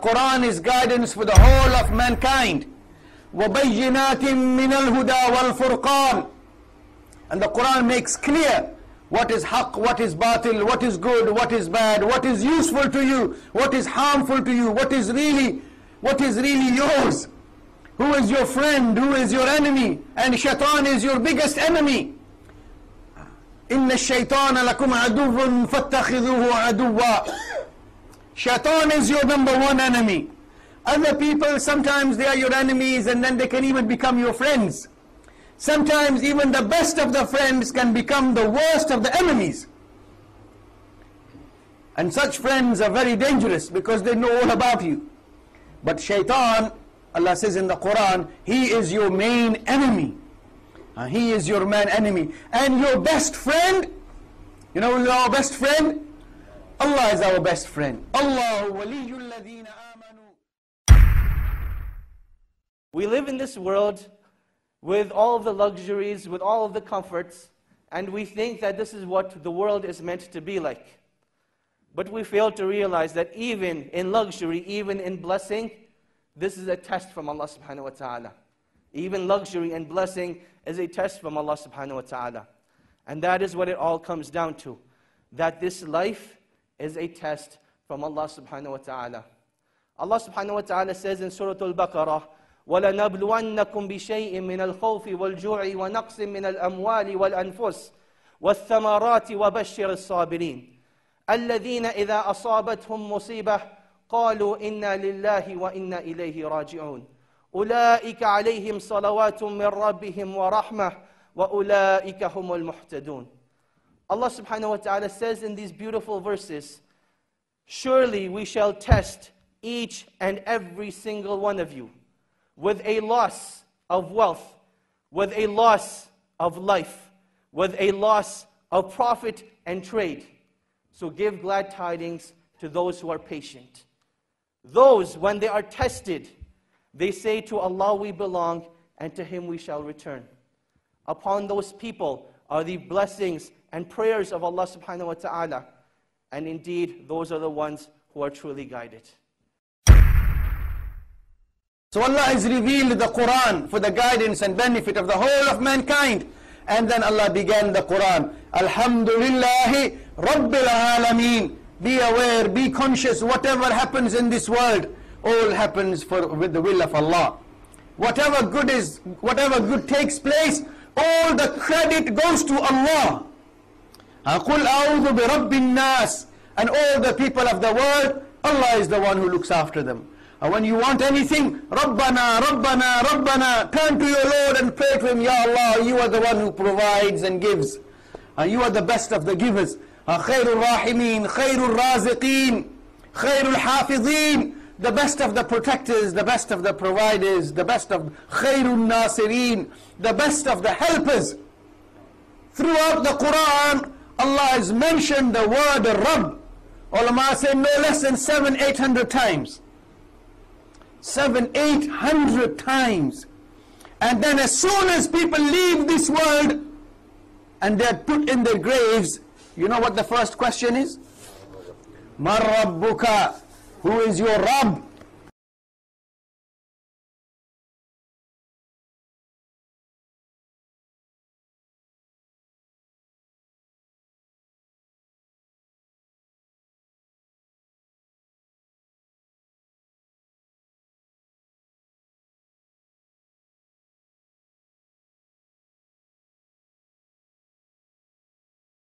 Quran is guidance for the whole of mankind. وَبَيِّنَاتٍ مِّنَ الْهُدَى وَالْفُرْقَانِ And the Quran makes clear what is haqq, what is batil, what is good, what is bad, what is useful to you, what is harmful to you, what is really, what is really yours. Who is your friend, who is your enemy, and shaitan is your biggest enemy. إن الشيطان لكم عدو فاتخذوه عدوا Shaitan is your number one enemy. Other people, sometimes they are your enemies and then they can even become your friends. Sometimes even the best of the friends can become the worst of the enemies. And such friends are very dangerous because they know all about you. But shaitan, Allah says in the Quran, he is your main enemy. Uh, he is your main enemy. And your best friend, you know your best friend? Allah is our best friend. Allah amanu. We live in this world with all of the luxuries, with all of the comforts, and we think that this is what the world is meant to be like. But we fail to realize that even in luxury, even in blessing, this is a test from Allah subhanahu wa ta'ala. Even luxury and blessing is a test from Allah subhanahu wa ta'ala. And that is what it all comes down to. That this life is a test from Allah subhanahu wa ta'ala. Allah subhanahu wa ta'ala says in Surah Al-Baqarah, وَلَنَبْلُوَنَّكُمْ بِشَيْءٍ مِّنَ الْخَوْفِ وَالْجُوعِ وَنَقْصٍ مِّنَ الْأَمْوَالِ وَالْأَنفُسِ وَالثَّمَرَاتِ وَبَشِّرِ الصَّابِرِينَ الذين إذا أصابتهم مصيبة قالوا إنا لله وإنا إليه راجعون. أولئك عليهم صلوات من ربهم ورحمة وأولئك هم المحتدون Allah subhanahu wa ta'ala says in these beautiful verses, Surely we shall test each and every single one of you with a loss of wealth, with a loss of life, with a loss of profit and trade. So give glad tidings to those who are patient. Those, when they are tested, they say, To Allah we belong, and to Him we shall return. Upon those people are the blessings and prayers of Allah subhanahu wa ta'ala. And indeed, those are the ones who are truly guided. So Allah has revealed the Quran for the guidance and benefit of the whole of mankind. And then Allah began the Quran. Alhamdulillahi Rabbil Alameen. Be aware, be conscious, whatever happens in this world, all happens for with the will of Allah. Whatever good is, whatever good takes place, all the credit goes to Allah. قُلْ أَعُوذُ بِرَبِّ النَّاسِ And all the people of the world, Allah is the one who looks after them. And when you want anything, Rabbana, Rabbana, Rabbana, turn to your Lord and pray to Him, Ya Allah, you are the one who provides and gives. And you are the best of the givers. خير الراحمين, خير الرازقين, خير الحافظين, the best of the protectors, the best of the providers, the best of خير الناصرين, the best of the helpers. Throughout the Quran, Allah has mentioned the word Rabb. Ulama say no less than seven, eight hundred times. Seven, eight hundred times. And then as soon as people leave this world and they're put in their graves, you know what the first question is? Marabbuka, who is your Rabb?